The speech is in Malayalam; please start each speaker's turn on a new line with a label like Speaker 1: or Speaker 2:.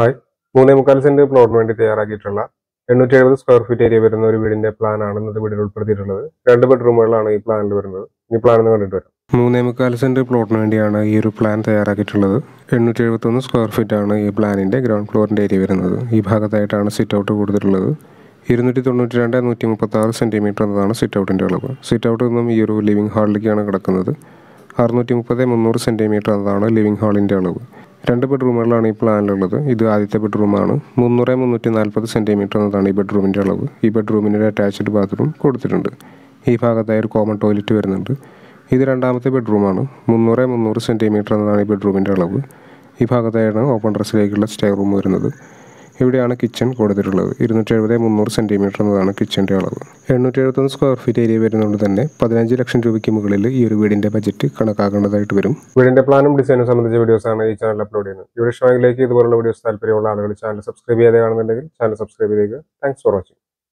Speaker 1: ഹായ്. മൂന്നേ മുക്കാൽ സെന്റ് പ്ലോട്ടിന് വേണ്ടി തയ്യാറാക്കിയിട്ടുള്ള എണ്ണൂറ്റി എഴുപത് സ്ക്വയർ ഫീറ്റ് ഏരിയ വരുന്ന ഒരു വീടിന്റെ പ്ലാൻ ആണ് ഇന്നത്തെ വീടിൽ ഉൾപ്പെടുത്തിയിട്ടുള്ളത്. രണ്ട് ബെഡ്റൂമുകളാണ് ഈ പ്ലാനിൽ വരുന്നത്. ഈ പ്ലാൻ ഒന്ന് കണ്ടിട്ട് വരാം. മൂന്നേ മുക്കാൽ സെന്റ് പ്ലോട്ടിന് വേണ്ടിയാണ് ഈ ഒരു പ്ലാൻ തയ്യാറാക്കിയിട്ടുള്ളത്. എണ്ണൂറ്റി എഴുപത്തൊന്ന് സ്ക്വയർ ഫീറ്റ് ആണ് ഈ പ്ലാനിന്റെ ഗ്രൗണ്ട് ഫ്ലോറിന്റെ ഏരിയ വരുന്നത്. ഈ ഭാഗത്തായിട്ടാണ് സിറ്റ് ഔട്ട് കൊടുത്തിട്ടുള്ളത്. ഇരുന്നൂറ്റി തൊണ്ണൂറ്റി രണ്ട് നൂറ്റി മുപ്പത്തി ആറ് സെന്റിമീറ്റർ എന്നതാണ് സിറ്റ് ഔട്ടിന്റെ അളവ്. സിറ്റ് ഔട്ട് നിന്നും ഈ ഒരു ലിവിംഗ് ഹാളിലേക്കാണ് കിടക്കുന്നത്. അറുന്നൂറ്റി മുപ്പത് മുന്നൂറ് സെന്റിമീറ്റർ എന്നതാണ് ലിവിംഗ് ഹാളിന്റെ അളവ്. രണ്ട് ബെഡ്റൂമുകളാണ് ഈ പ്ലാനിലുള്ളത്. ഇത് ആദ്യത്തെ ബെഡ്റൂമാണ്. മുന്നൂറ് മുന്നൂറ്റി നാൽപ്പത് സെന്റിമീറ്റർ എന്നതാണ് ഈ ബെഡ്റൂമിന്റെ അളവ്. ഈ ബെഡ്റൂമിന് ഒരു അറ്റാച്ച്ഡ് ബാത്റൂം കൊടുത്തിട്ടുണ്ട്. ഈ ഭാഗത്തായി ഒരു കോമൺ ടോയ്ലറ്റ് വരുന്നുണ്ട്. ഇത് രണ്ടാമത്തെ ബെഡ്റൂമാണ്. മുന്നൂറ് മുന്നൂറ് സെന്റിമീറ്റർ എന്നതാണ് ഈ ബെഡ്റൂമിന്റെ അളവ്. ഈ ഭാഗത്തായാണ് ഓപ്പൺ ഡ്രസ്സിലേക്കുള്ള സ്റ്റേ റൂം വരുന്നത്. ഇവിടെയാണ് കിച്ചൺ കൊടുത്തിട്ടുള്ളത് ഇരുന്നൂറ്റി എഴുപത് മുന്നൂറ് സെന്റിമീറ്റർ എന്നതാണ് കിച്ചന്റെ അളവ്. എണ്ണൂറ്റി എഴുപത്തൊന്ന് സ്ക്വയർ ഫീറ്റ് ഏരിയ വരുന്നതുകൊണ്ട് തന്നെ പതിനഞ്ച് ലക്ഷം രൂപയ്ക്ക് മുകളിൽ ഈ ഒരു വീടിന്റെ ബജറ്റ് കണക്കാക്കേണ്ടതായിട്ട് വരും. വീടിന്റെ പ്ലാനും ഡിസൈനും സംബന്ധിച്ച വീഡിയോസാണ് ഈ ചാനൽ അപ്ലോഡ് ചെയ്യുന്നത്. ഇവിടെ ഇഷ്ടമെങ്കിലേക്ക് ഇതുപോലുള്ള വീഡിയോസ് താല്പര്യമുള്ള ആളുകൾ ചാനൽ സബ്സ്ക്രൈബ് ചെയ്യാതെ കാണുന്നുണ്ടെങ്കിൽ ചാനൽ സബ്സ്ക്രൈബ് ചെയ്യുക. Thanks for watching